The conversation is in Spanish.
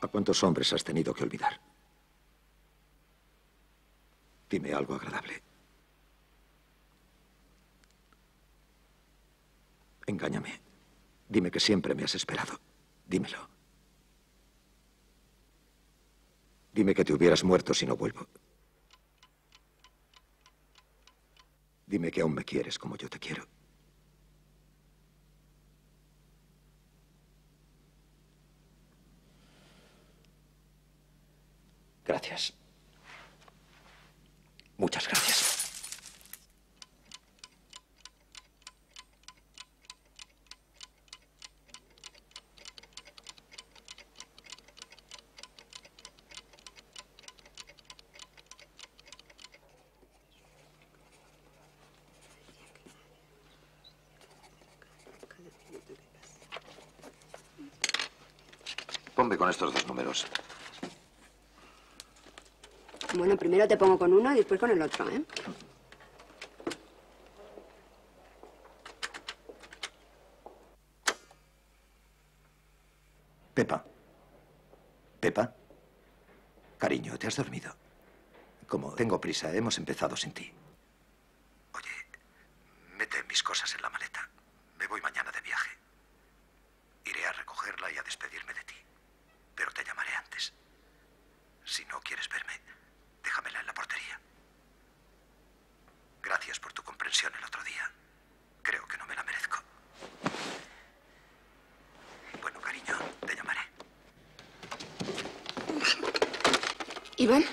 ¿A cuántos hombres has tenido que olvidar? Dime algo agradable. Engáñame. Dime que siempre me has esperado. Dímelo. Dime que te hubieras muerto si no vuelvo. Dime que aún me quieres como yo te quiero. Gracias. Muchas gracias. Ponme con estos dos números. Bueno, primero te pongo con uno y después con el otro, ¿eh? Pepa. Pepa. Cariño, ¿te has dormido? Como tengo prisa, hemos empezado sin ti. Oye, mete mis cosas en la maleta. Me voy mañana de viaje. Iré a recogerla y a despedirme de ti. Pero te llamaré antes. Si no quieres verme, déjamela en la portería. Gracias por tu comprensión el otro día. Creo que no me la merezco. Bueno, cariño, te llamaré. Iván.